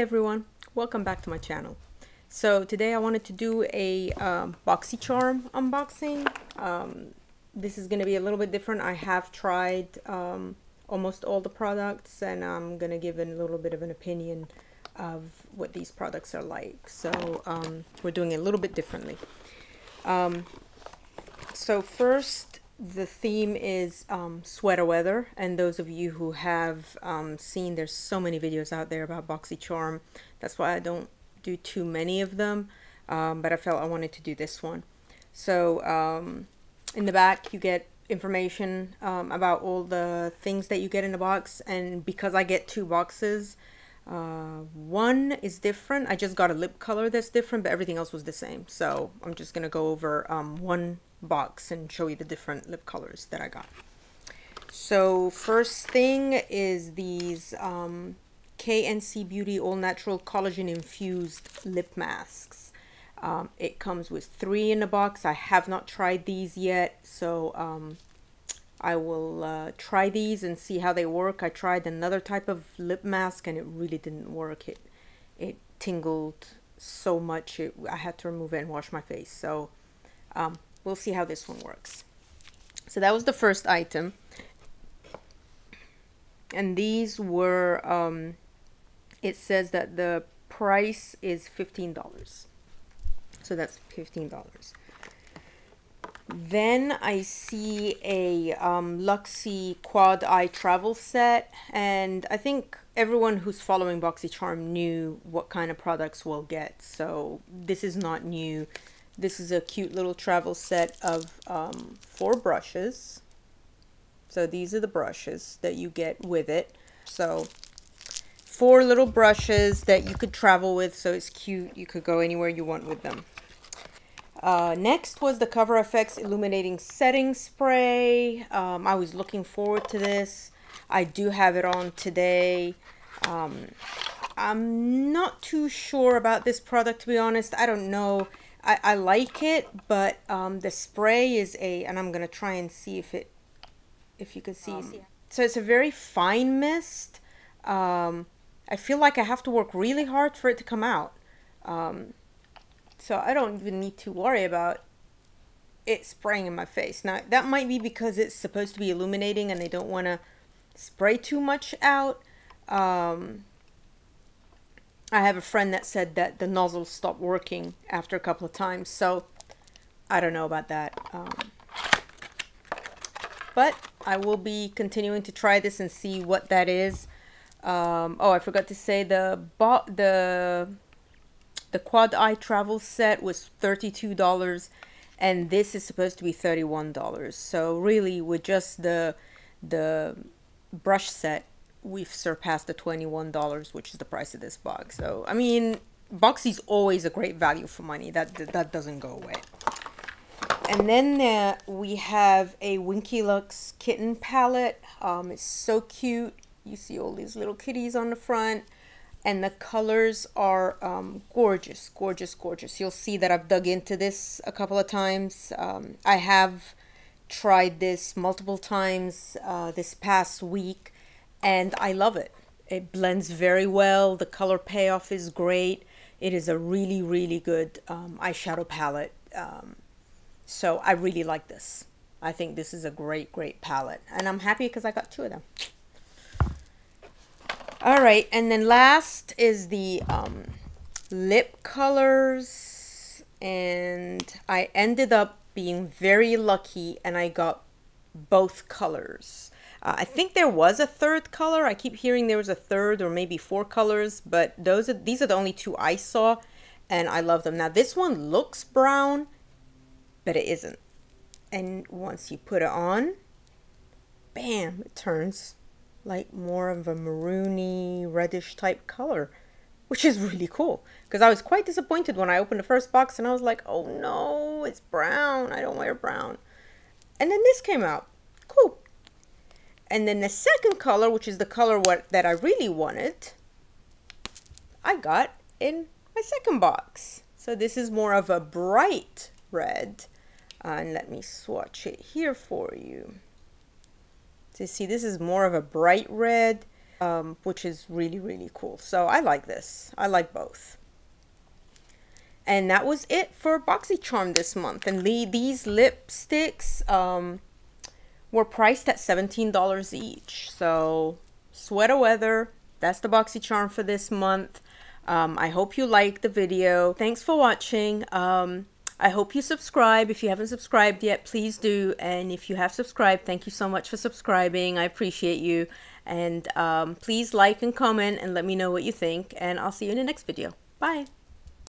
everyone, welcome back to my channel. So today I wanted to do a um, BoxyCharm unboxing. Um, this is going to be a little bit different. I have tried um, almost all the products and I'm going to give a little bit of an opinion of what these products are like. So um, we're doing it a little bit differently. Um, so first the theme is um, sweater weather. And those of you who have um, seen there's so many videos out there about BoxyCharm. That's why I don't do too many of them. Um, but I felt I wanted to do this one. So um, in the back you get information um, about all the things that you get in the box. And because I get two boxes uh, one is different I just got a lip color that's different but everything else was the same so I'm just gonna go over um, one box and show you the different lip colors that I got. So first thing is these um, KNC Beauty All Natural Collagen Infused Lip Masks. Um, it comes with three in the box. I have not tried these yet, so um, I will uh, try these and see how they work. I tried another type of lip mask and it really didn't work. It, it tingled so much, it, I had to remove it and wash my face. So um, we'll see how this one works. So that was the first item. And these were, um, it says that the price is $15. So that's $15. Then I see a um, Luxie Quad Eye travel set. And I think everyone who's following BoxyCharm knew what kind of products we'll get. So this is not new. This is a cute little travel set of um, four brushes. So these are the brushes that you get with it. So four little brushes that you could travel with. So it's cute. You could go anywhere you want with them. Uh, next was the Cover FX Illuminating Setting Spray. Um, I was looking forward to this. I do have it on today. Um, I'm not too sure about this product, to be honest. I don't know I, I like it, but um, the spray is a, and I'm going to try and see if it, if you can see. Um, so it's a very fine mist. Um, I feel like I have to work really hard for it to come out. Um, so I don't even need to worry about it spraying in my face. Now, that might be because it's supposed to be illuminating and they don't want to spray too much out. Um, I have a friend that said that the nozzle stopped working after a couple of times, so I don't know about that. Um, but I will be continuing to try this and see what that is. Um, oh, I forgot to say the the the quad eye travel set was $32 and this is supposed to be $31. So really with just the the brush set we've surpassed the $21, which is the price of this box. So, I mean, Boxy's always a great value for money. That, that doesn't go away. And then uh, we have a Winky Lux kitten palette. Um, it's so cute. You see all these little kitties on the front. And the colors are um, gorgeous, gorgeous, gorgeous. You'll see that I've dug into this a couple of times. Um, I have tried this multiple times uh, this past week and I love it. It blends very well. The color payoff is great. It is a really, really good um, eyeshadow palette. Um, so I really like this. I think this is a great, great palette. And I'm happy because I got two of them. All right, and then last is the um, lip colors. And I ended up being very lucky and I got both colors. Uh, I think there was a third color. I keep hearing there was a third or maybe four colors, but those are these are the only two I saw, and I love them. Now this one looks brown, but it isn't. And once you put it on, bam, it turns like more of a maroony, reddish type color, which is really cool. Because I was quite disappointed when I opened the first box and I was like, oh no, it's brown. I don't wear brown. And then this came out. Cool. And then the second color, which is the color what that I really wanted, I got in my second box. So this is more of a bright red. And let me swatch it here for you. So you see, this is more of a bright red. um, which is really, really cool. So I like this. I like both. And that was it for BoxyCharm this month. And the, these lipsticks um, were priced at $17 each. So sweater weather, that's the BoxyCharm for this month. Um, I hope you liked the video. Thanks for watching. Um, I hope you subscribe. If you haven't subscribed yet, please do. And if you have subscribed, thank you so much for subscribing. I appreciate you. And um, please like and comment and let me know what you think. And I'll see you in the next video. Bye.